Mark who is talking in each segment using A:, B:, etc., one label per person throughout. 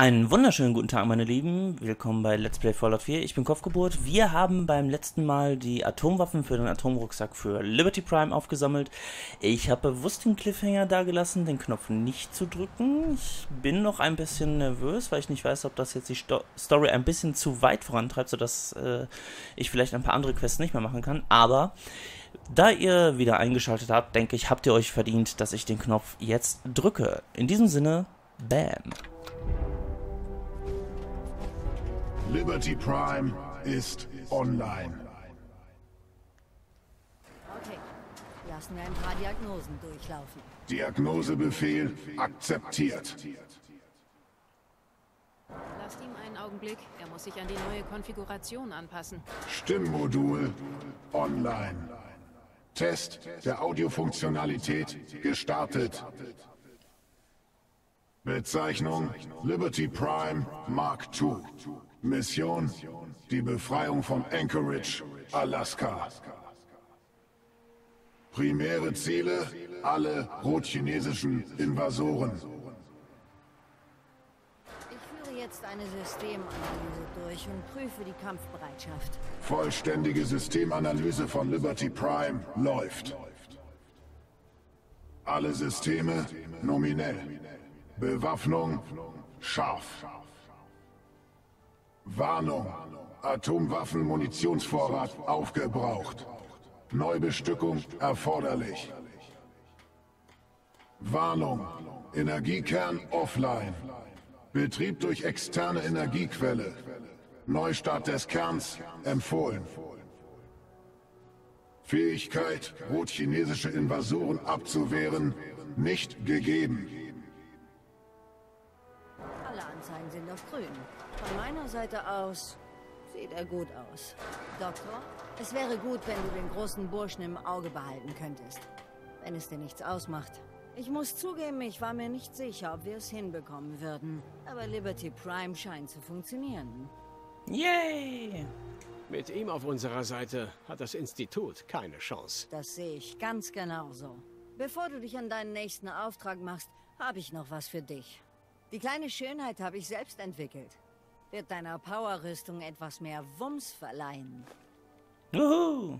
A: Einen wunderschönen guten Tag, meine Lieben. Willkommen bei Let's Play Fallout 4. Ich bin Kopfgeburt. Wir haben beim letzten Mal die Atomwaffen für den Atomrucksack für Liberty Prime aufgesammelt. Ich habe bewusst den Cliffhanger da gelassen, den Knopf nicht zu drücken. Ich bin noch ein bisschen nervös, weil ich nicht weiß, ob das jetzt die Sto Story ein bisschen zu weit vorantreibt, sodass äh, ich vielleicht ein paar andere Quests nicht mehr machen kann. Aber da ihr wieder eingeschaltet habt, denke ich, habt ihr euch verdient, dass ich den Knopf jetzt drücke. In diesem Sinne, Bam.
B: Liberty Prime ist online.
C: Okay, lassen wir ein paar Diagnosen durchlaufen.
B: Diagnosebefehl akzeptiert.
D: Lasst ihm einen Augenblick. Er muss sich an die neue Konfiguration anpassen.
B: Stimmmodul online. Test der Audiofunktionalität gestartet. Bezeichnung Liberty Prime Mark II. Mission die Befreiung von Anchorage, Alaska. Primäre Ziele alle rotchinesischen Invasoren.
C: Ich führe jetzt eine Systemanalyse durch und prüfe die Kampfbereitschaft.
B: Vollständige Systemanalyse von Liberty Prime läuft. Alle Systeme nominell. Bewaffnung scharf. Warnung. Atomwaffen-Munitionsvorrat aufgebraucht. Neubestückung erforderlich. Warnung. Energiekern offline. Betrieb durch externe Energiequelle. Neustart des Kerns empfohlen. Fähigkeit, rotchinesische Invasoren abzuwehren, nicht gegeben.
C: Sind auf grün. Von meiner Seite aus sieht er gut aus. Doktor, es wäre gut, wenn du den großen Burschen im Auge behalten könntest. Wenn es dir nichts ausmacht. Ich muss zugeben, ich war mir nicht sicher, ob wir es hinbekommen würden. Aber Liberty Prime scheint zu funktionieren.
A: Yay!
E: Mit ihm auf unserer Seite hat das Institut keine Chance.
C: Das sehe ich ganz genauso. Bevor du dich an deinen nächsten Auftrag machst, habe ich noch was für dich. Die kleine Schönheit habe ich selbst entwickelt. Wird deiner Powerrüstung etwas mehr Wumms verleihen.
A: Juhu!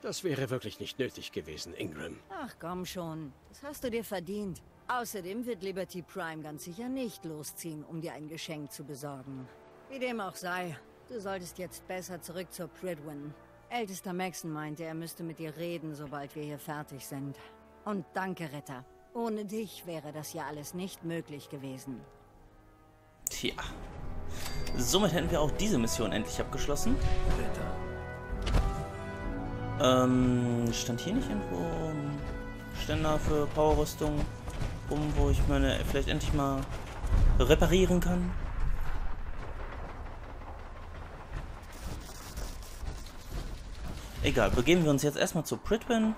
E: Das wäre wirklich nicht nötig gewesen, Ingram.
C: Ach komm schon, das hast du dir verdient. Außerdem wird Liberty Prime ganz sicher nicht losziehen, um dir ein Geschenk zu besorgen. Wie dem auch sei, du solltest jetzt besser zurück zur Pridwin. Ältester Maxon meinte, er müsste mit dir reden, sobald wir hier fertig sind. Und danke, Ritter. Ohne dich wäre das ja alles nicht möglich gewesen.
A: Tja. Somit hätten wir auch diese Mission endlich abgeschlossen. Ähm, stand hier nicht irgendwo ein Ständer für Powerrüstung rum, wo ich meine vielleicht endlich mal reparieren kann? Egal, begeben wir uns jetzt erstmal zu Pritwin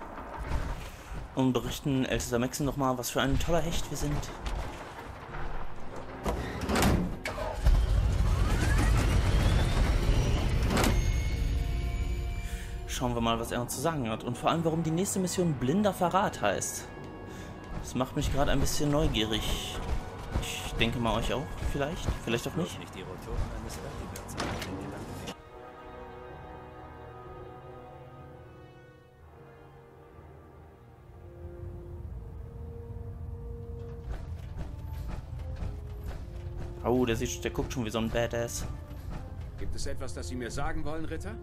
A: und berichten Elsa Maxen nochmal, was für ein toller Hecht wir sind. Schauen wir mal, was er uns zu sagen hat und vor allem, warum die nächste Mission blinder Verrat heißt. Das macht mich gerade ein bisschen neugierig. Ich denke mal euch auch, vielleicht, vielleicht auch nicht.
F: nicht die Rotoren eines
A: Oh, der, sieht, der guckt schon wie so ein Badass.
F: Gibt es etwas, das Sie mir sagen wollen, Ritter?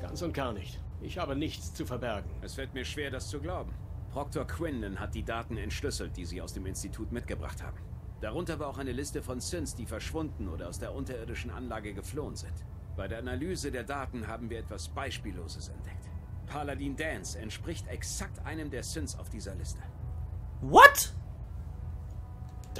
E: Ganz und gar nicht. Ich habe nichts zu verbergen.
F: Es fällt mir schwer, das zu glauben. Proctor Quinlan hat die Daten entschlüsselt, die Sie aus dem Institut mitgebracht haben. Darunter war auch eine Liste von Synths, die verschwunden oder aus der unterirdischen Anlage geflohen sind. Bei der Analyse der Daten haben wir etwas Beispielloses entdeckt. Paladin Dance entspricht exakt einem der Synths auf dieser Liste.
A: What?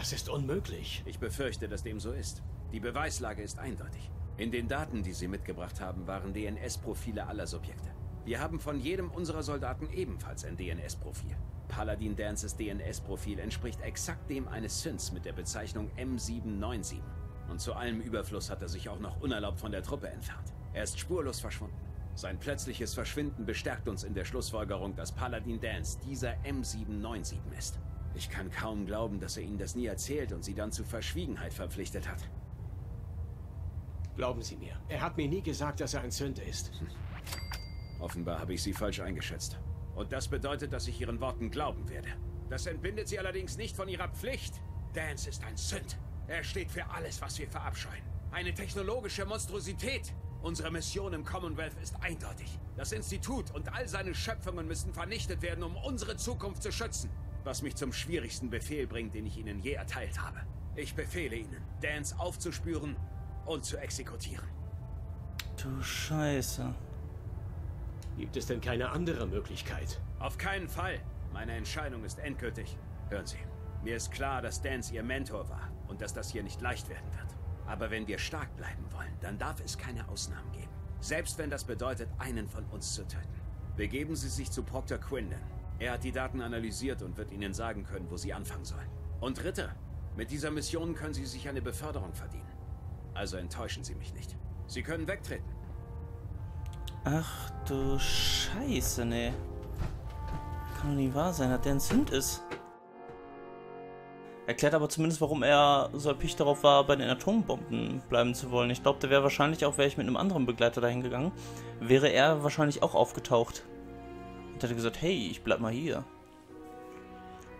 E: Das ist unmöglich.
F: Ich befürchte, dass dem so ist. Die Beweislage ist eindeutig. In den Daten, die Sie mitgebracht haben, waren DNS-Profile aller Subjekte. Wir haben von jedem unserer Soldaten ebenfalls ein DNS-Profil. Paladin Dances DNS-Profil entspricht exakt dem eines Synths mit der Bezeichnung M797. Und zu allem Überfluss hat er sich auch noch unerlaubt von der Truppe entfernt. Er ist spurlos verschwunden. Sein plötzliches Verschwinden bestärkt uns in der Schlussfolgerung, dass Paladin Dance dieser M797 ist. Ich kann kaum glauben, dass er ihnen das nie erzählt und sie dann zu Verschwiegenheit verpflichtet hat.
E: Glauben Sie mir, er hat mir nie gesagt, dass er ein Sünder ist.
F: Offenbar habe ich sie falsch eingeschätzt. Und das bedeutet, dass ich ihren Worten glauben werde. Das entbindet sie allerdings nicht von ihrer Pflicht. Dance ist ein Sünd. Er steht für alles, was wir verabscheuen. Eine technologische Monstrosität. Unsere Mission im Commonwealth ist eindeutig. Das Institut und all seine Schöpfungen müssen vernichtet werden, um unsere Zukunft zu schützen. Was mich zum schwierigsten Befehl bringt, den ich Ihnen je erteilt habe. Ich befehle Ihnen, Dance aufzuspüren und zu exekutieren.
A: Du Scheiße.
E: Gibt es denn keine andere Möglichkeit?
F: Auf keinen Fall. Meine Entscheidung ist endgültig. Hören Sie, mir ist klar, dass Dance Ihr Mentor war und dass das hier nicht leicht werden wird. Aber wenn wir stark bleiben wollen, dann darf es keine Ausnahmen geben. Selbst wenn das bedeutet, einen von uns zu töten. Begeben Sie sich zu Proctor Quinlan. Er hat die Daten analysiert und wird Ihnen sagen können, wo Sie anfangen sollen. Und Ritter, mit dieser Mission können Sie sich eine Beförderung verdienen. Also enttäuschen Sie mich nicht. Sie können wegtreten.
A: Ach du Scheiße, ne. Kann doch nicht wahr sein, dass der ein Sünd ist. Erklärt aber zumindest, warum er so erpicht darauf war, bei den Atombomben bleiben zu wollen. Ich glaube, der wäre wahrscheinlich auch, wäre ich mit einem anderen Begleiter dahin gegangen, wäre er wahrscheinlich auch aufgetaucht. Und hätte gesagt, hey, ich bleib mal hier.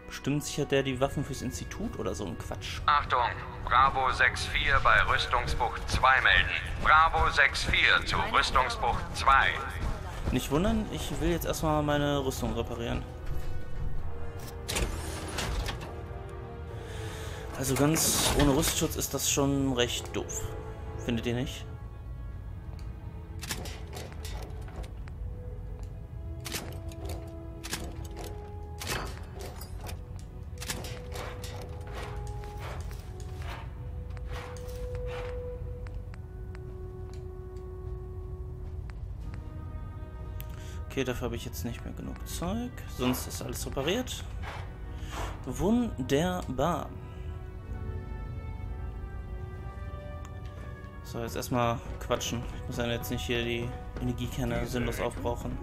A: Bestimmt sichert der die Waffen fürs Institut oder so ein Quatsch.
G: Achtung, Bravo 64 bei Rüstungsbucht 2 melden. Bravo 64 zu Rüstungsbucht 2.
A: Nicht wundern, ich will jetzt erstmal meine Rüstung reparieren. Also ganz ohne Rüstschutz ist das schon recht doof. Findet ihr nicht? Okay, dafür habe ich jetzt nicht mehr genug Zeug. Sonst ist alles repariert. Wunderbar. So, jetzt erstmal quatschen. Ich muss ja jetzt nicht hier die Energiekerne sinnlos aufbrauchen.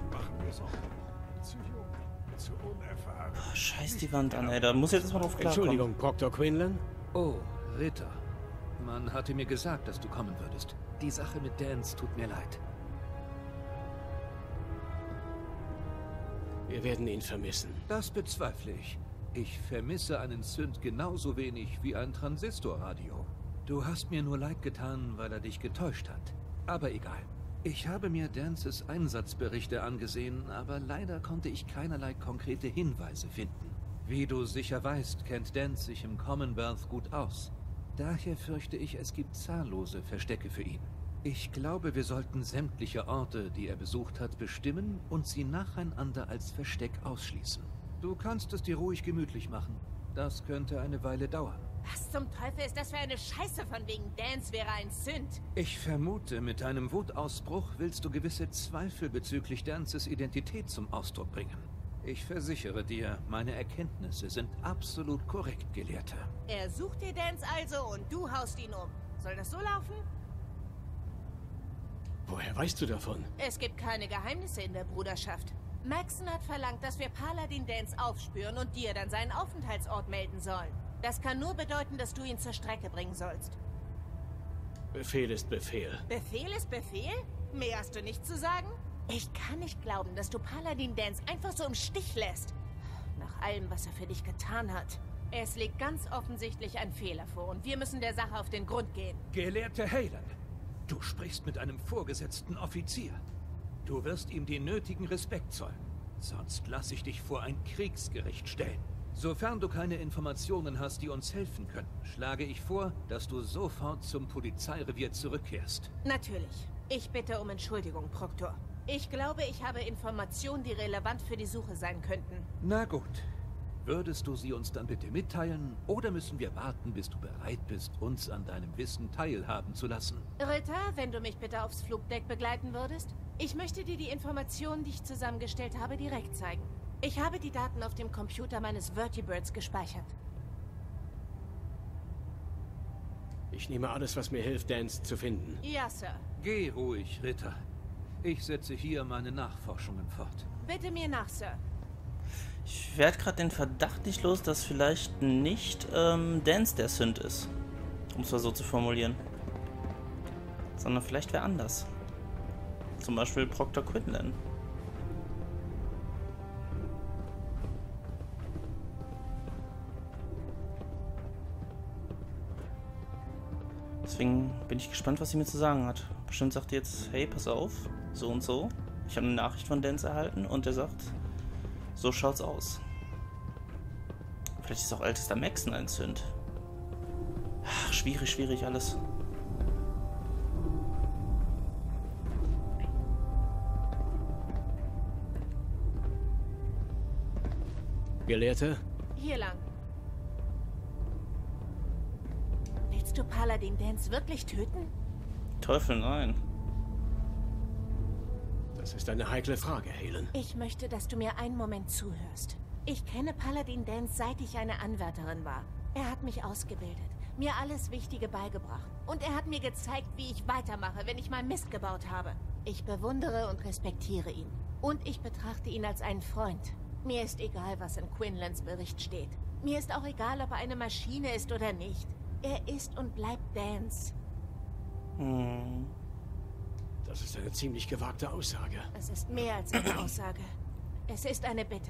A: Oh, scheiß die Wand an, ey. Da muss jetzt erstmal drauf klarkommen.
E: Entschuldigung, Proctor Quinlan?
H: Oh, Ritter. Man hatte mir gesagt, dass du kommen würdest. Die Sache mit Dance tut mir leid.
E: Wir werden ihn vermissen.
H: Das bezweifle ich. Ich vermisse einen Sünd genauso wenig wie ein Transistorradio. Du hast mir nur leid getan, weil er dich getäuscht hat. Aber egal. Ich habe mir Dances Einsatzberichte angesehen, aber leider konnte ich keinerlei konkrete Hinweise finden. Wie du sicher weißt, kennt Dance sich im Commonwealth gut aus. Daher fürchte ich, es gibt zahllose Verstecke für ihn. Ich glaube, wir sollten sämtliche Orte, die er besucht hat, bestimmen und sie nacheinander als Versteck ausschließen. Du kannst es dir ruhig gemütlich machen. Das könnte eine Weile dauern.
I: Was zum Teufel ist das für eine Scheiße von wegen Dance wäre ein Sünd?
H: Ich vermute, mit deinem Wutausbruch willst du gewisse Zweifel bezüglich Dances Identität zum Ausdruck bringen. Ich versichere dir, meine Erkenntnisse sind absolut korrekt, Gelehrter.
I: Er sucht dir Dance also und du haust ihn um. Soll das so laufen?
E: Woher weißt du davon?
I: Es gibt keine Geheimnisse in der Bruderschaft. Maxon hat verlangt, dass wir Paladin Dance aufspüren und dir dann seinen Aufenthaltsort melden sollen. Das kann nur bedeuten, dass du ihn zur Strecke bringen sollst.
E: Befehl ist Befehl.
I: Befehl ist Befehl? Mehr hast du nicht zu sagen? Ich kann nicht glauben, dass du Paladin Dance einfach so im Stich lässt. Nach allem, was er für dich getan hat. Es liegt ganz offensichtlich ein Fehler vor und wir müssen der Sache auf den Grund gehen.
H: Gelehrter Halen, du sprichst mit einem vorgesetzten Offizier. Du wirst ihm den nötigen Respekt zollen. Sonst lasse ich dich vor ein Kriegsgericht stellen. Sofern du keine Informationen hast, die uns helfen können, schlage ich vor, dass du sofort zum Polizeirevier zurückkehrst.
I: Natürlich. Ich bitte um Entschuldigung, Proktor. Ich glaube, ich habe Informationen, die relevant für die Suche sein könnten.
H: Na gut. Würdest du sie uns dann bitte mitteilen, oder müssen wir warten, bis du bereit bist, uns an deinem Wissen teilhaben zu lassen?
I: Ritter, wenn du mich bitte aufs Flugdeck begleiten würdest? Ich möchte dir die Informationen, die ich zusammengestellt habe, direkt zeigen. Ich habe die Daten auf dem Computer meines Vertibirds gespeichert.
E: Ich nehme alles, was mir hilft, Dance zu finden.
I: Ja, Sir.
H: Geh ruhig, Ritter. Ich setze hier meine Nachforschungen fort.
I: Bitte mir nach, Sir.
A: Ich werde gerade den Verdacht nicht los, dass vielleicht nicht ähm, Dance der Sünd ist. Um es mal so zu formulieren. Sondern vielleicht wer anders. Zum Beispiel Proctor Quinlan. Deswegen bin ich gespannt, was sie mir zu sagen hat. Bestimmt sagt die jetzt, hey, pass auf, so und so. Ich habe eine Nachricht von Dance erhalten und der sagt, so schaut's aus. Vielleicht ist auch ältester Maxen ein Sünd. Ach, schwierig, schwierig alles.
E: Gelehrte?
I: Hier lang. Willst du Paladin Dance wirklich töten?
A: Teufel, nein.
E: Das ist eine heikle Frage, Halen.
I: Ich möchte, dass du mir einen Moment zuhörst. Ich kenne Paladin Dance, seit ich eine Anwärterin war. Er hat mich ausgebildet, mir alles Wichtige beigebracht. Und er hat mir gezeigt, wie ich weitermache, wenn ich mal Mist gebaut habe. Ich bewundere und respektiere ihn. Und ich betrachte ihn als einen Freund. Mir ist egal, was in Quinlands Bericht steht. Mir ist auch egal, ob er eine Maschine ist oder nicht. Er ist und bleibt Dance.
A: Hm.
E: Das ist eine ziemlich gewagte Aussage.
I: Es ist mehr als eine Aussage. Es ist eine Bitte.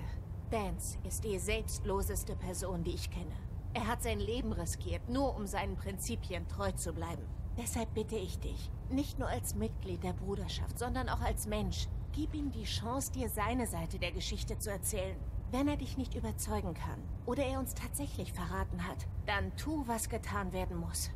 I: Dance ist die selbstloseste Person, die ich kenne. Er hat sein Leben riskiert, nur um seinen Prinzipien treu zu bleiben. Deshalb bitte ich dich, nicht nur als Mitglied der Bruderschaft, sondern auch als Mensch, gib ihm die Chance, dir seine Seite der Geschichte zu erzählen. Wenn er dich nicht überzeugen kann oder er uns tatsächlich verraten hat, dann tu, was getan werden muss.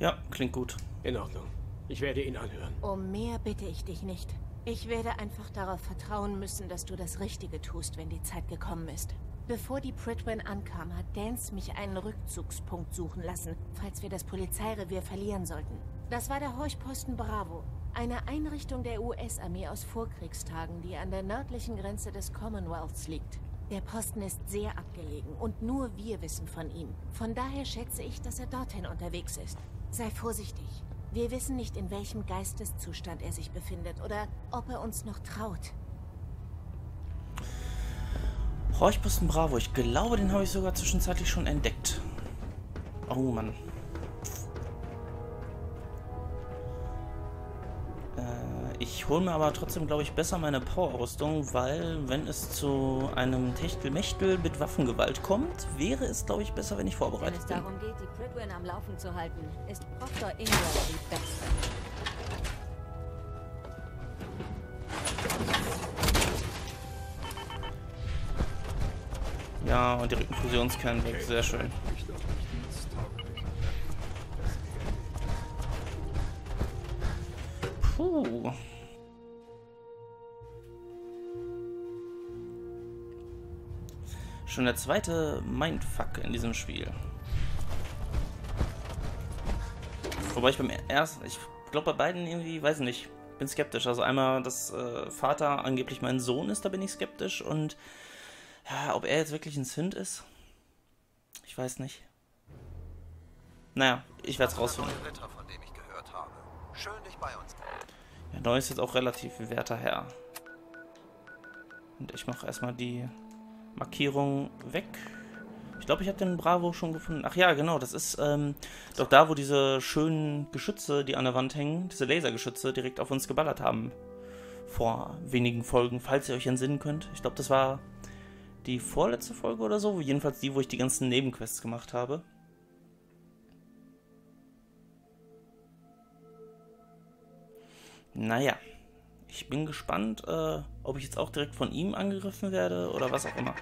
A: Ja, klingt gut.
E: In Ordnung. Ich werde ihn anhören.
I: Um mehr bitte ich dich nicht. Ich werde einfach darauf vertrauen müssen, dass du das Richtige tust, wenn die Zeit gekommen ist. Bevor die Pridwen ankam, hat Dance mich einen Rückzugspunkt suchen lassen, falls wir das Polizeirevier verlieren sollten. Das war der Horchposten Bravo, eine Einrichtung der US-Armee aus Vorkriegstagen, die an der nördlichen Grenze des Commonwealths liegt. Der Posten ist sehr abgelegen und nur wir wissen von ihm. Von daher schätze ich, dass er dorthin unterwegs ist. Sei vorsichtig. Wir wissen nicht, in welchem Geisteszustand er sich befindet oder ob er uns noch traut.
A: Horchposten Bravo, ich glaube, den habe ich sogar zwischenzeitlich schon entdeckt. Oh Mann. Ich hole mir aber trotzdem, glaube ich, besser meine Power-Rüstung, weil wenn es zu einem Techtelmechtel mit Waffengewalt kommt, wäre es, glaube ich, besser, wenn ich
C: Wenn
A: vorbereitet
C: es
A: bin.
C: darum geht, die Pridwen am Laufen zu halten, ist Proctor Ingram die Beste.
A: Ja, und direkt Fusionskern weg, sehr schön. Schon der zweite Mindfuck in diesem Spiel. Wobei ich beim ersten, ich glaube bei beiden irgendwie, weiß nicht, bin skeptisch. Also einmal, dass äh, Vater angeblich mein Sohn ist, da bin ich skeptisch. Und ja, ob er jetzt wirklich ein Sünd ist, ich weiß nicht. Naja, ich werde es rausfinden.
J: Ritter.
A: Ja, neu ist jetzt auch relativ werter Herr. Und ich mache erstmal die Markierung weg. Ich glaube, ich habe den Bravo schon gefunden. Ach ja, genau, das ist ähm, doch da, wo diese schönen Geschütze, die an der Wand hängen, diese Lasergeschütze, direkt auf uns geballert haben. Vor wenigen Folgen, falls ihr euch entsinnen könnt. Ich glaube, das war die vorletzte Folge oder so. Jedenfalls die, wo ich die ganzen Nebenquests gemacht habe. Naja, ich bin gespannt, äh, ob ich jetzt auch direkt von ihm angegriffen werde oder was auch immer.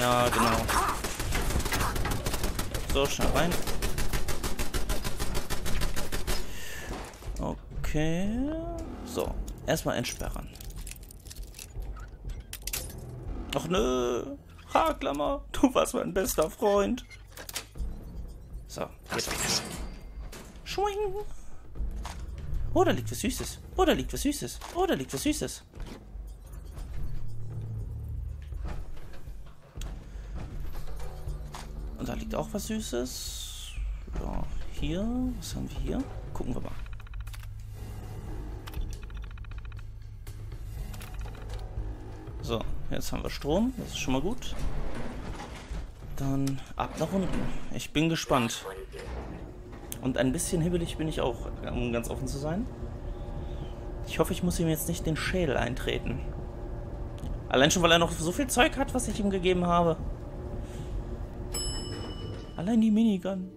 A: Ja, genau. So, schnell rein. Okay. So, erstmal entsperren. Ach nö. Haarklammer, du warst mein bester Freund. So, jetzt. Schwing. Oh, da liegt was Süßes. Oh, da liegt was Süßes. Oh, da liegt was Süßes. Und da liegt auch was Süßes. Ja, hier. Was haben wir hier? Gucken wir mal. So. So, jetzt haben wir Strom. Das ist schon mal gut. Dann ab nach unten. Ich bin gespannt. Und ein bisschen hibbelig bin ich auch, um ganz offen zu sein. Ich hoffe, ich muss ihm jetzt nicht den Schädel eintreten. Allein schon, weil er noch so viel Zeug hat, was ich ihm gegeben habe. Allein die Minigun.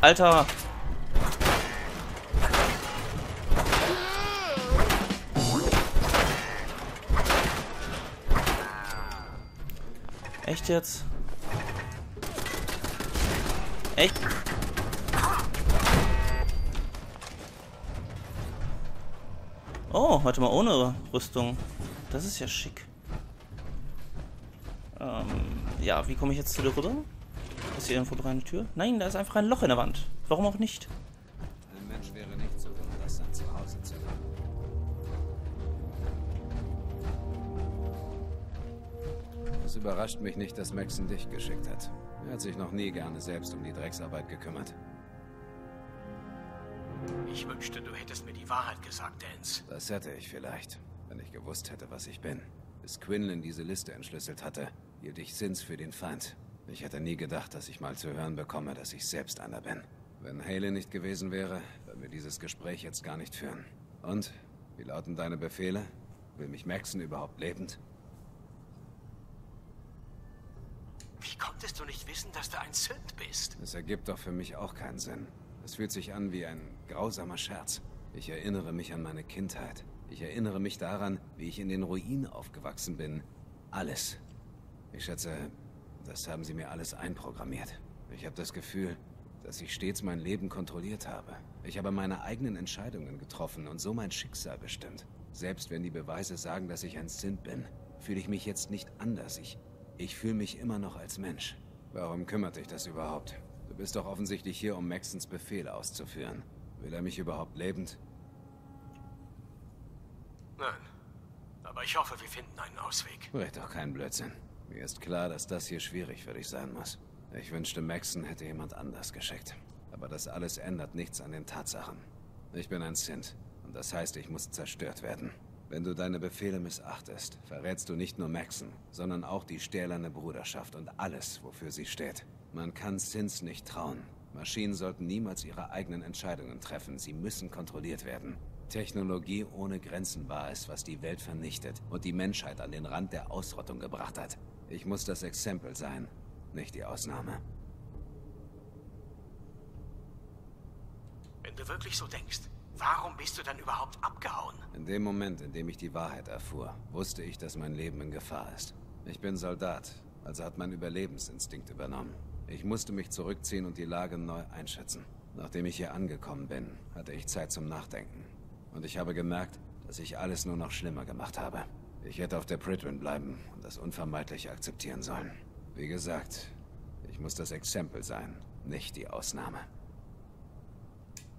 A: Alter! Echt jetzt? Echt? Oh, heute mal ohne Rüstung. Das ist ja schick. Ähm, ja, wie komme ich jetzt zu der Ruder? Ist hier irgendwo eine Tür? Nein, da ist einfach ein Loch in der Wand. Warum auch nicht?
J: Überrascht mich nicht, dass Maxon dich geschickt hat. Er hat sich noch nie gerne selbst um die Drecksarbeit gekümmert.
E: Ich wünschte, du hättest mir die Wahrheit gesagt, Dance.
J: Das hätte ich vielleicht, wenn ich gewusst hätte, was ich bin. Bis Quinlan diese Liste entschlüsselt hatte, hielt ich Sins für den Feind. Ich hätte nie gedacht, dass ich mal zu hören bekomme, dass ich selbst einer bin. Wenn Haley nicht gewesen wäre, würden wir dieses Gespräch jetzt gar nicht führen. Und? Wie lauten deine Befehle? Will mich Maxon überhaupt lebend?
E: Wie konntest du nicht wissen, dass du ein Sünd bist?
J: Es ergibt doch für mich auch keinen Sinn. Es fühlt sich an wie ein grausamer Scherz. Ich erinnere mich an meine Kindheit. Ich erinnere mich daran, wie ich in den Ruinen aufgewachsen bin. Alles. Ich schätze, das haben sie mir alles einprogrammiert. Ich habe das Gefühl, dass ich stets mein Leben kontrolliert habe. Ich habe meine eigenen Entscheidungen getroffen und so mein Schicksal bestimmt. Selbst wenn die Beweise sagen, dass ich ein Sint bin, fühle ich mich jetzt nicht anders. Ich, ich fühle mich immer noch als Mensch. Warum kümmert dich das überhaupt? Du bist doch offensichtlich hier, um Maxons Befehl auszuführen. Will er mich überhaupt lebend?
E: Nein. Aber ich hoffe, wir finden einen Ausweg.
J: Red doch keinen Blödsinn. Mir ist klar, dass das hier schwierig für dich sein muss. Ich wünschte, Maxon hätte jemand anders geschickt. Aber das alles ändert nichts an den Tatsachen. Ich bin ein Sint. Und das heißt, ich muss zerstört werden. Wenn du deine Befehle missachtest, verrätst du nicht nur Maxon, sondern auch die stählerne Bruderschaft und alles, wofür sie steht. Man kann Sins nicht trauen. Maschinen sollten niemals ihre eigenen Entscheidungen treffen. Sie müssen kontrolliert werden. Technologie ohne Grenzen war es, was die Welt vernichtet und die Menschheit an den Rand der Ausrottung gebracht hat. Ich muss das Exempel sein, nicht die Ausnahme.
E: Wenn du wirklich so denkst, warum bist du dann überhaupt abgehauen?
J: In dem Moment, in dem ich die Wahrheit erfuhr, wusste ich, dass mein Leben in Gefahr ist. Ich bin Soldat, also hat mein Überlebensinstinkt übernommen. Ich musste mich zurückziehen und die Lage neu einschätzen. Nachdem ich hier angekommen bin, hatte ich Zeit zum Nachdenken. Und ich habe gemerkt, dass ich alles nur noch schlimmer gemacht habe. Ich hätte auf der Pridwin bleiben und das Unvermeidliche akzeptieren sollen. Wie gesagt, ich muss das Exempel sein, nicht die Ausnahme.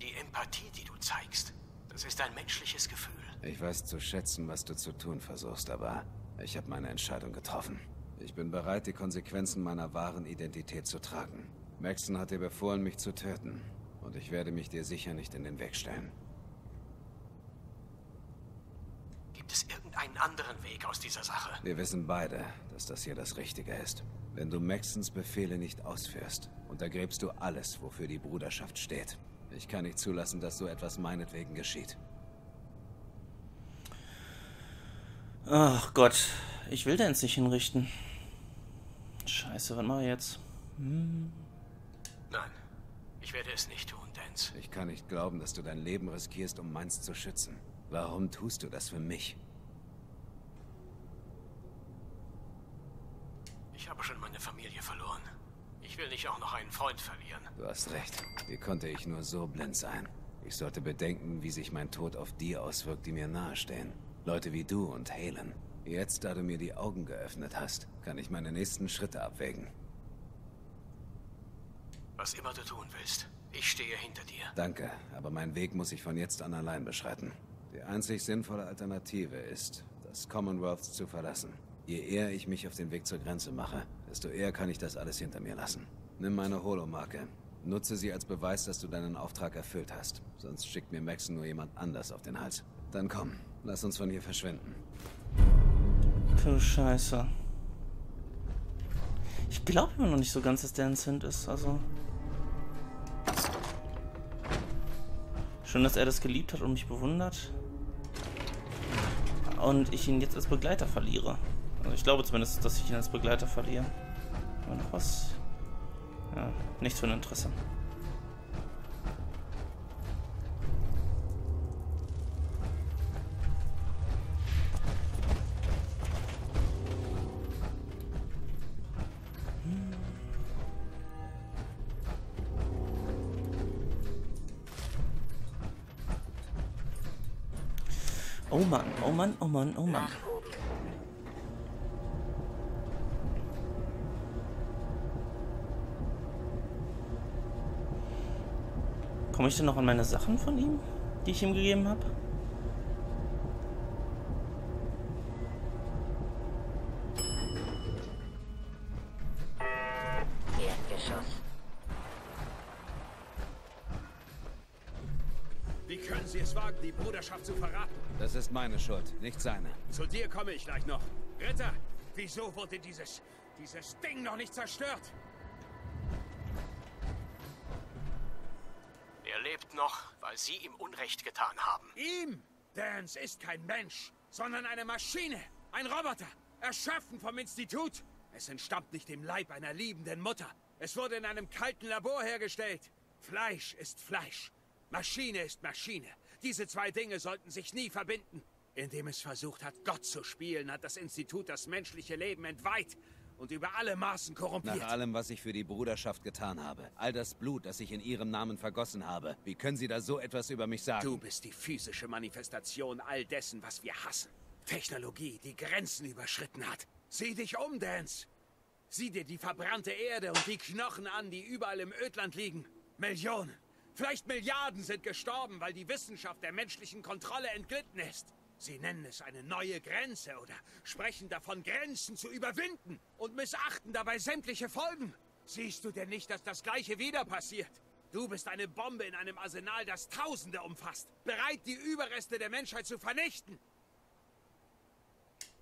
E: Die Empathie, die du zeigst, das ist ein menschliches Gefühl.
J: Ich weiß zu schätzen, was du zu tun versuchst, aber ich habe meine Entscheidung getroffen. Ich bin bereit, die Konsequenzen meiner wahren Identität zu tragen. Maxon hat dir befohlen, mich zu töten. Und ich werde mich dir sicher nicht in den Weg stellen.
E: Gibt es irgendeinen anderen Weg aus dieser Sache?
J: Wir wissen beide, dass das hier das Richtige ist. Wenn du Maxons Befehle nicht ausführst, untergräbst du alles, wofür die Bruderschaft steht. Ich kann nicht zulassen, dass so etwas meinetwegen geschieht.
A: Ach Gott, ich will Dance nicht hinrichten. Scheiße, was mache ich jetzt? Hm.
E: Nein, ich werde es nicht tun, Dance.
J: Ich kann nicht glauben, dass du dein Leben riskierst, um meins zu schützen. Warum tust du das für mich?
E: Ich habe schon meine Familie verloren. Ich will nicht auch noch einen Freund verlieren.
J: Du hast recht. Wie konnte ich nur so blind sein? Ich sollte bedenken, wie sich mein Tod auf die auswirkt, die mir nahestehen. Leute wie du und Halen. Jetzt, da du mir die Augen geöffnet hast, kann ich meine nächsten Schritte abwägen.
E: Was immer du tun willst, ich stehe hinter dir.
J: Danke, aber mein Weg muss ich von jetzt an allein beschreiten. Die einzig sinnvolle Alternative ist, das Commonwealth zu verlassen. Je eher ich mich auf den Weg zur Grenze mache, desto eher kann ich das alles hinter mir lassen. Nimm meine Holomarke. Nutze sie als Beweis, dass du deinen Auftrag erfüllt hast. Sonst schickt mir Maxon nur jemand anders auf den Hals. Dann komm, lass uns von hier verschwinden.
A: Für Scheiße. Ich glaube immer noch nicht so ganz, dass der ein Synth ist, also... Schön, dass er das geliebt hat und mich bewundert. Und ich ihn jetzt als Begleiter verliere. Also ich glaube zumindest, dass ich ihn als Begleiter verliere. Und noch was? Ja, nichts von Interesse. Oh Mann, oh Mann, oh Mann, oh Mann. Komme ich denn noch an meine Sachen von ihm, die ich ihm gegeben habe?
K: Erdgeschoss.
F: Wie können Sie es wagen, die Bruderschaft zu verraten?
J: Das ist meine Schuld, nicht seine.
F: Zu dir komme ich gleich noch. Ritter, wieso wurde dieses, dieses Ding noch nicht zerstört?
L: Noch, weil Sie ihm Unrecht getan haben.
F: Ihm? Dance ist kein Mensch, sondern eine Maschine. Ein Roboter. Erschaffen vom Institut. Es entstammt nicht dem Leib einer liebenden Mutter. Es wurde in einem kalten Labor hergestellt. Fleisch ist Fleisch. Maschine ist Maschine. Diese zwei Dinge sollten sich nie verbinden. Indem es versucht hat, Gott zu spielen, hat das Institut das menschliche Leben entweiht und über alle Maßen korrumpiert.
J: Nach allem, was ich für die Bruderschaft getan habe, all das Blut, das ich in ihrem Namen vergossen habe, wie können Sie da so etwas über mich sagen?
F: Du bist die physische Manifestation all dessen, was wir hassen. Technologie, die Grenzen überschritten hat. Sieh dich um, Dance. Sieh dir die verbrannte Erde und die Knochen an, die überall im Ödland liegen. Millionen, vielleicht Milliarden sind gestorben, weil die Wissenschaft der menschlichen Kontrolle entglitten ist. Sie nennen es eine neue Grenze oder sprechen davon, Grenzen zu überwinden und missachten dabei sämtliche Folgen. Siehst du denn nicht, dass das Gleiche wieder passiert? Du bist eine Bombe in einem Arsenal, das Tausende umfasst, bereit, die Überreste der Menschheit zu vernichten.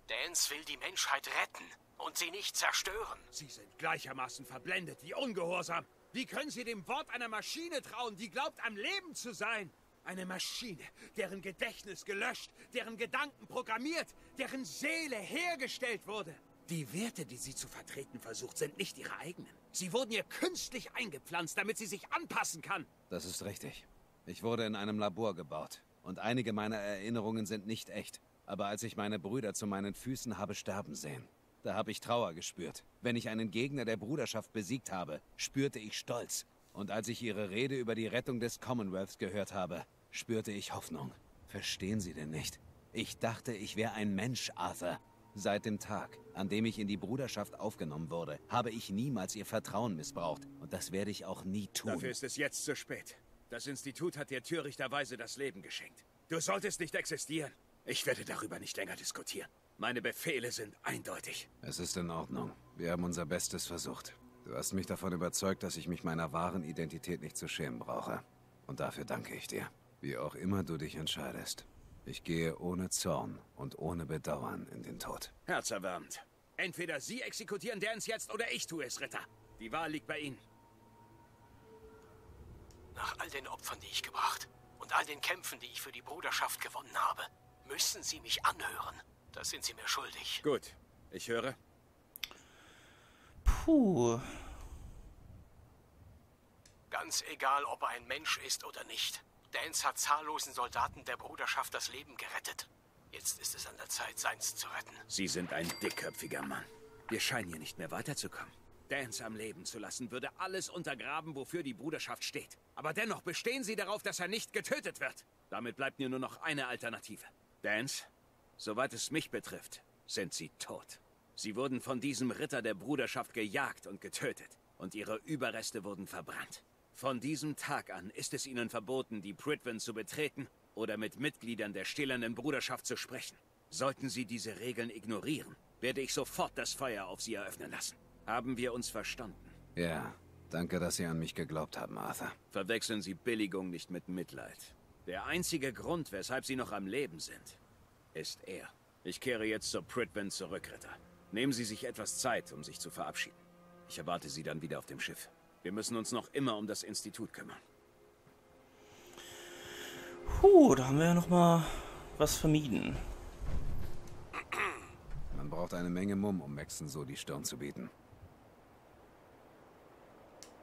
L: Dance will die Menschheit retten und sie nicht zerstören.
F: Sie sind gleichermaßen verblendet wie ungehorsam. Wie können Sie dem Wort einer Maschine trauen, die glaubt, am Leben zu sein? Eine Maschine, deren Gedächtnis gelöscht, deren Gedanken programmiert, deren Seele hergestellt wurde. Die Werte, die sie zu vertreten versucht, sind nicht ihre eigenen. Sie wurden ihr künstlich eingepflanzt, damit sie sich anpassen kann.
J: Das ist richtig. Ich wurde in einem Labor gebaut. Und einige meiner Erinnerungen sind nicht echt. Aber als ich meine Brüder zu meinen Füßen habe sterben sehen, da habe ich Trauer gespürt. Wenn ich einen Gegner der Bruderschaft besiegt habe, spürte ich Stolz. Und als ich ihre Rede über die Rettung des Commonwealths gehört habe, spürte ich Hoffnung. Verstehen Sie denn nicht? Ich dachte, ich wäre ein Mensch, Arthur. Seit dem Tag, an dem ich in die Bruderschaft aufgenommen wurde, habe ich niemals ihr Vertrauen missbraucht. Und das werde ich auch nie tun.
F: Dafür ist es jetzt zu spät. Das Institut hat dir törichterweise das Leben geschenkt. Du solltest nicht existieren. Ich werde darüber nicht länger diskutieren. Meine Befehle sind eindeutig.
J: Es ist in Ordnung. Wir haben unser Bestes versucht. Du hast mich davon überzeugt, dass ich mich meiner wahren Identität nicht zu schämen brauche. Und dafür danke ich dir. Wie auch immer du dich entscheidest. Ich gehe ohne Zorn und ohne Bedauern in den Tod.
F: Herzerwärmend. Entweder Sie exekutieren Dance jetzt oder ich tue es, Ritter. Die Wahl liegt bei Ihnen.
L: Nach all den Opfern, die ich gebracht und all den Kämpfen, die ich für die Bruderschaft gewonnen habe, müssen Sie mich anhören. Das sind Sie mir schuldig.
F: Gut. Ich höre.
A: Puh.
L: Ganz egal, ob er ein Mensch ist oder nicht. Dance hat zahllosen Soldaten der Bruderschaft das Leben gerettet. Jetzt ist es an der Zeit, seins zu retten.
F: Sie sind ein dickköpfiger Mann. Wir scheinen hier nicht mehr weiterzukommen. Dance am Leben zu lassen, würde alles untergraben, wofür die Bruderschaft steht. Aber dennoch bestehen Sie darauf, dass er nicht getötet wird. Damit bleibt mir nur noch eine Alternative. Dance, soweit es mich betrifft, sind Sie tot. Sie wurden von diesem Ritter der Bruderschaft gejagt und getötet. Und Ihre Überreste wurden verbrannt. Von diesem Tag an ist es Ihnen verboten, die Pridwen zu betreten oder mit Mitgliedern der stillenden Bruderschaft zu sprechen. Sollten Sie diese Regeln ignorieren, werde ich sofort das Feuer auf Sie eröffnen lassen. Haben wir uns verstanden?
J: Ja, danke, dass Sie an mich geglaubt haben, Arthur.
F: Verwechseln Sie Billigung nicht mit Mitleid. Der einzige Grund, weshalb sie noch am Leben sind, ist er. Ich kehre jetzt zur Pridwen zurück, Ritter. Nehmen Sie sich etwas Zeit, um sich zu verabschieden. Ich erwarte Sie dann wieder auf dem Schiff. Wir müssen uns noch immer um das Institut kümmern.
A: Puh, da haben wir ja noch mal was vermieden.
J: Man braucht eine Menge Mumm, um Maxon so die Stirn zu bieten.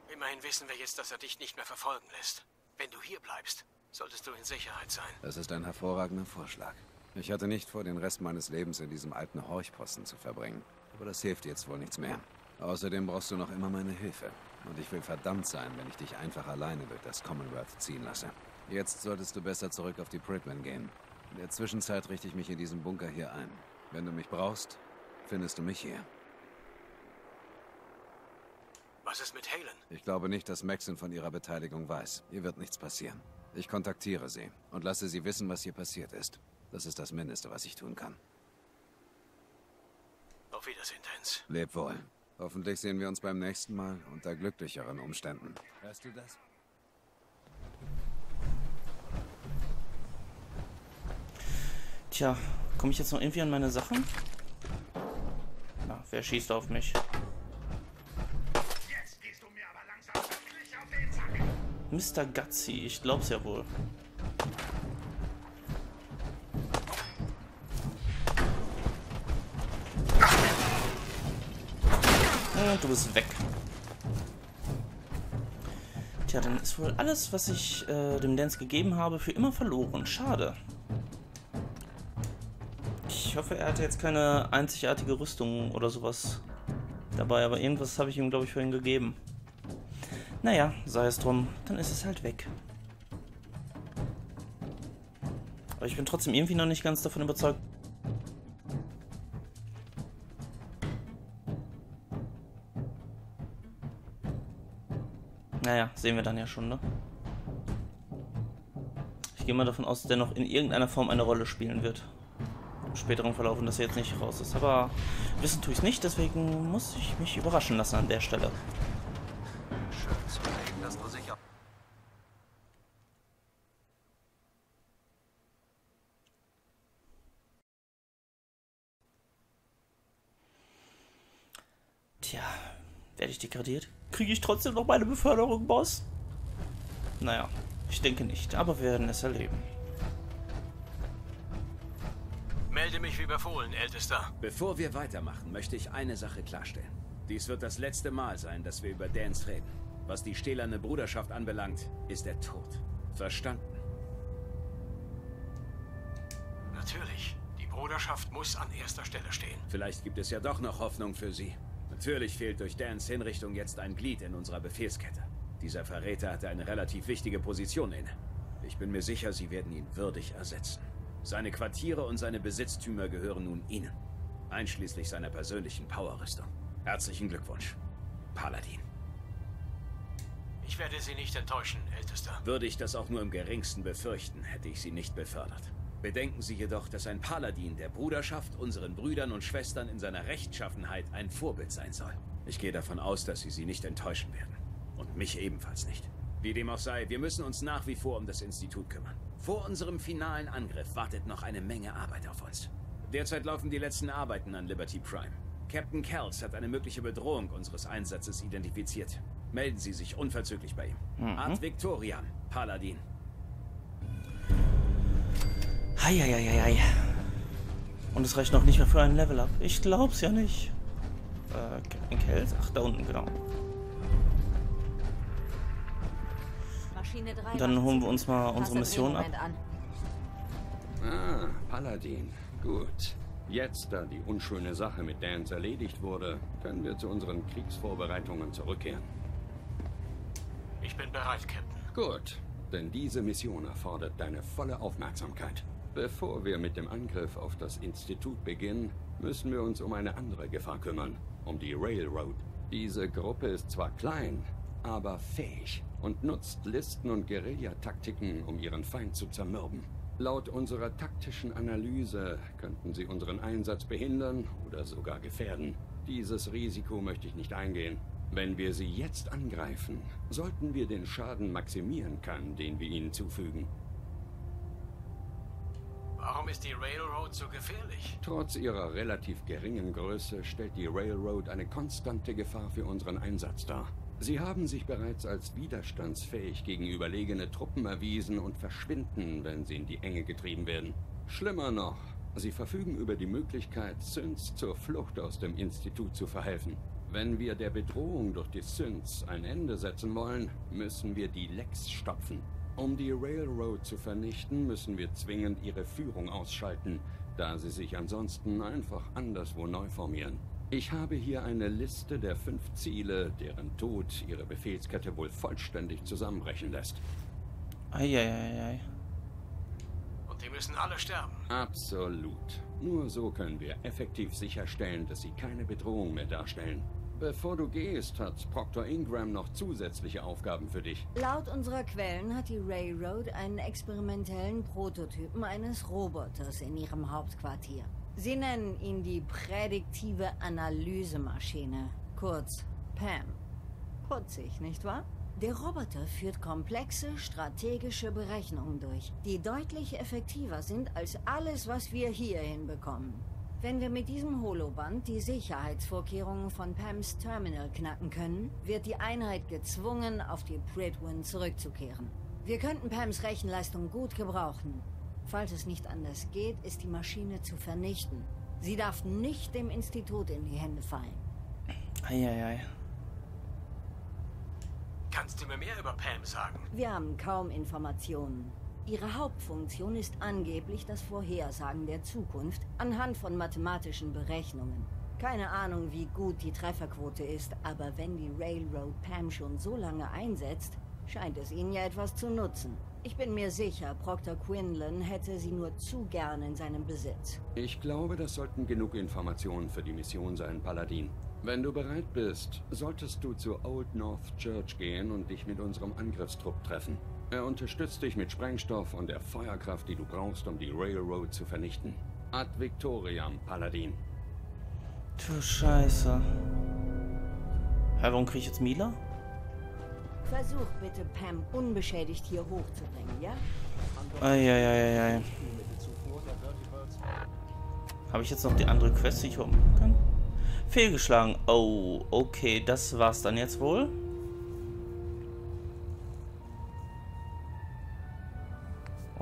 L: Immerhin wissen wir jetzt, dass er dich nicht mehr verfolgen lässt. Wenn du hier bleibst, solltest du in Sicherheit sein.
J: Das ist ein hervorragender Vorschlag. Ich hatte nicht vor, den Rest meines Lebens in diesem alten Horchposten zu verbringen. Aber das hilft jetzt wohl nichts mehr. Außerdem brauchst du noch immer meine Hilfe. Und ich will verdammt sein, wenn ich dich einfach alleine durch das Commonwealth ziehen lasse. Jetzt solltest du besser zurück auf die Pridman gehen. In der Zwischenzeit richte ich mich in diesem Bunker hier ein. Wenn du mich brauchst, findest du mich hier.
L: Was ist mit Halen?
J: Ich glaube nicht, dass Maxon von ihrer Beteiligung weiß. Ihr wird nichts passieren. Ich kontaktiere sie und lasse sie wissen, was hier passiert ist. Das ist das Mindeste, was ich tun kann.
L: Auf Wiedersehen, Dance.
J: Leb wohl. Hoffentlich sehen wir uns beim nächsten Mal unter glücklicheren Umständen. Hörst du das?
A: Tja, komme ich jetzt noch irgendwie an meine Sachen? Na, wer schießt auf mich? Mr. Gutsy, ich glaub's ja wohl. Du bist weg. Tja, dann ist wohl alles, was ich äh, dem Dance gegeben habe, für immer verloren. Schade. Ich hoffe, er hatte jetzt keine einzigartige Rüstung oder sowas dabei, aber irgendwas habe ich ihm, glaube ich, vorhin gegeben. Naja, sei es drum, dann ist es halt weg. Aber ich bin trotzdem irgendwie noch nicht ganz davon überzeugt. Naja, sehen wir dann ja schon, ne? Ich gehe mal davon aus, dass der noch in irgendeiner Form eine Rolle spielen wird. Im späteren Verlauf und dass er jetzt nicht raus ist. Aber wissen tue ich es nicht, deswegen muss ich mich überraschen lassen an der Stelle. Tja, werde ich degradiert? Kriege ich trotzdem noch meine Beförderung, Boss? Naja, ich denke nicht, aber wir werden es erleben.
L: Melde mich wie befohlen, Ältester.
F: Bevor wir weitermachen, möchte ich eine Sache klarstellen. Dies wird das letzte Mal sein, dass wir über Dance reden. Was die stählerne Bruderschaft anbelangt, ist er tot. Verstanden?
L: Natürlich. Die Bruderschaft muss an erster Stelle stehen.
F: Vielleicht gibt es ja doch noch Hoffnung für sie. Natürlich fehlt durch Dans Hinrichtung jetzt ein Glied in unserer Befehlskette. Dieser Verräter hatte eine relativ wichtige Position inne. Ich bin mir sicher, sie werden ihn würdig ersetzen. Seine Quartiere und seine Besitztümer gehören nun Ihnen. Einschließlich seiner persönlichen Powerrüstung. Herzlichen Glückwunsch, Paladin.
L: Ich werde Sie nicht enttäuschen, Ältester.
F: Würde ich das auch nur im geringsten befürchten, hätte ich Sie nicht befördert. Bedenken Sie jedoch, dass ein Paladin der Bruderschaft unseren Brüdern und Schwestern in seiner Rechtschaffenheit ein Vorbild sein soll. Ich gehe davon aus, dass Sie sie nicht enttäuschen werden. Und mich ebenfalls nicht. Wie dem auch sei, wir müssen uns nach wie vor um das Institut kümmern. Vor unserem finalen Angriff wartet noch eine Menge Arbeit auf uns. Derzeit laufen die letzten Arbeiten an Liberty Prime. Captain Kells hat eine mögliche Bedrohung unseres Einsatzes identifiziert. Melden Sie sich unverzüglich bei ihm.
A: Mhm.
F: Art Victorian, Paladin.
A: Heieieiei. Und es reicht noch nicht mehr für ein Level-Up. Ich glaub's ja nicht. Äh, Captain Kells? Ach, da unten, genau.
C: Maschine 3
A: Und dann holen wir uns mal unsere Mission ab.
K: Ah, Paladin. Gut. Jetzt, da die unschöne Sache mit Dance erledigt wurde, können wir zu unseren Kriegsvorbereitungen zurückkehren.
L: Ich bin bereit, Captain.
K: Gut, denn diese Mission erfordert deine volle Aufmerksamkeit. Bevor wir mit dem Angriff auf das Institut beginnen, müssen wir uns um eine andere Gefahr kümmern, um die Railroad. Diese Gruppe ist zwar klein, aber fähig und nutzt Listen und Guerillataktiken, um ihren Feind zu zermürben. Laut unserer taktischen Analyse könnten sie unseren Einsatz behindern oder sogar gefährden. Dieses Risiko möchte ich nicht eingehen. Wenn wir sie jetzt angreifen, sollten wir den Schaden maximieren können, den wir ihnen zufügen.
L: Warum ist die Railroad so gefährlich?
K: Trotz ihrer relativ geringen Größe stellt die Railroad eine konstante Gefahr für unseren Einsatz dar. Sie haben sich bereits als widerstandsfähig gegen überlegene Truppen erwiesen und verschwinden, wenn sie in die Enge getrieben werden. Schlimmer noch, sie verfügen über die Möglichkeit, Synths zur Flucht aus dem Institut zu verhelfen. Wenn wir der Bedrohung durch die Synths ein Ende setzen wollen, müssen wir die Lecks stopfen. Um die Railroad zu vernichten, müssen wir zwingend ihre Führung ausschalten, da sie sich ansonsten einfach anderswo neu formieren. Ich habe hier eine Liste der fünf Ziele, deren Tod ihre Befehlskette wohl vollständig zusammenbrechen lässt.
A: Eieiei.
L: Und die müssen alle sterben.
K: Absolut. Nur so können wir effektiv sicherstellen, dass sie keine Bedrohung mehr darstellen. Bevor du gehst, hat Proctor Ingram noch zusätzliche Aufgaben für dich.
C: Laut unserer Quellen hat die Railroad einen experimentellen Prototypen eines Roboters in ihrem Hauptquartier. Sie nennen ihn die prädiktive Analysemaschine, kurz PAM. Putzig, nicht wahr? Der Roboter führt komplexe strategische Berechnungen durch, die deutlich effektiver sind als alles, was wir hier hinbekommen. Wenn wir mit diesem Holoband die Sicherheitsvorkehrungen von Pams Terminal knacken können, wird die Einheit gezwungen, auf die Pridwin zurückzukehren. Wir könnten Pams Rechenleistung gut gebrauchen. Falls es nicht anders geht, ist die Maschine zu vernichten. Sie darf nicht dem Institut in die Hände fallen.
A: Eieiei.
L: Kannst du mir mehr über Pam sagen?
C: Wir haben kaum Informationen. Ihre Hauptfunktion ist angeblich das Vorhersagen der Zukunft anhand von mathematischen Berechnungen. Keine Ahnung, wie gut die Trefferquote ist, aber wenn die Railroad Pam schon so lange einsetzt, scheint es ihnen ja etwas zu nutzen. Ich bin mir sicher, Proctor Quinlan hätte sie nur zu gern in seinem Besitz.
K: Ich glaube, das sollten genug Informationen für die Mission sein, Paladin. Wenn du bereit bist, solltest du zur Old North Church gehen und dich mit unserem Angriffstrupp treffen. Er unterstützt dich mit Sprengstoff und der Feuerkraft, die du brauchst, um die Railroad zu vernichten. Ad Victoriam, Paladin.
A: Du Scheiße. Hä, warum krieg ich jetzt Mila?
C: Versuch bitte, Pam unbeschädigt hier hochzubringen, ja?
A: Eieiei. Habe ich jetzt noch die andere Quest, die ich holen kann? Fehlgeschlagen. Oh, okay, das war's dann jetzt wohl.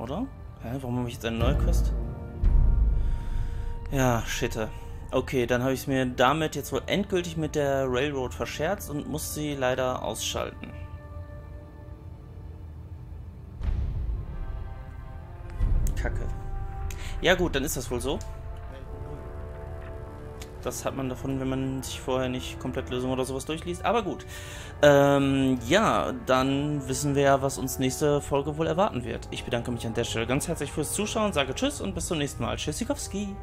A: Oder? Hä, warum habe ich jetzt eine neue Quest? Ja, shitte. Okay, dann habe ich es mir damit jetzt wohl endgültig mit der Railroad verscherzt und muss sie leider ausschalten. Kacke. Ja gut, dann ist das wohl so. Das hat man davon, wenn man sich vorher nicht komplett Lösung oder sowas durchliest. Aber gut. Ähm, ja, dann wissen wir ja, was uns nächste Folge wohl erwarten wird. Ich bedanke mich an der Stelle ganz herzlich fürs Zuschauen, sage Tschüss und bis zum nächsten Mal. Tschüssikowski.